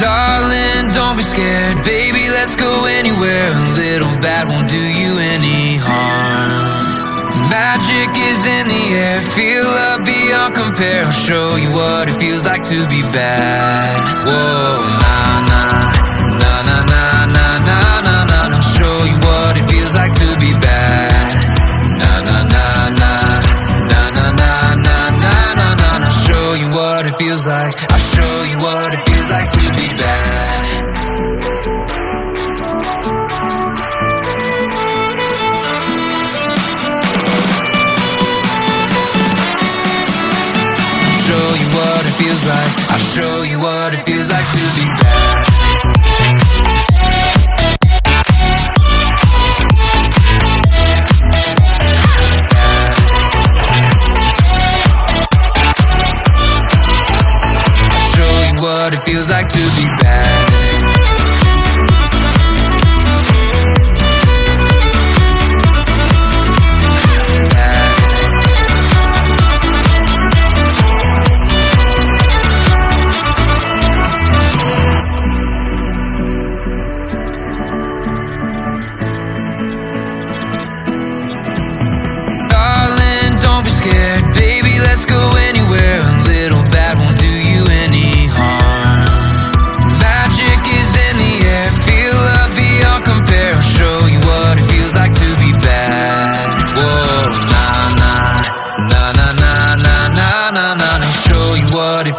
Darling, don't be scared, baby, let's go anywhere. A little bad won't do you any harm. Magic is in the air, feel love beyond compare. I'll show you what it feels like to be bad. Whoa, nah, nah, what it feels like. I'll show you what it feels like to be bad. show you what it feels like. I'll show you what it feels like to be bad. What it feels like to be bad.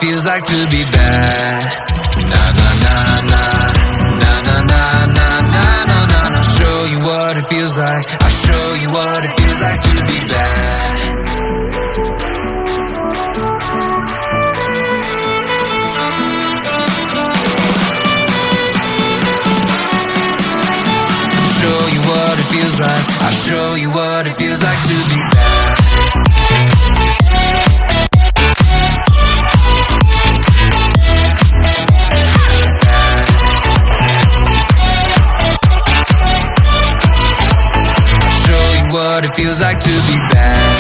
Feels like to be bad. Nah, nah, nah, nah, nah, nah, nah, nah, nah, nah, nah. I'll show you what it feels like. I'll show you what it feels like to be bad. show you what it feels like. I'll show you what it feels like to be bad. feels like to be bad.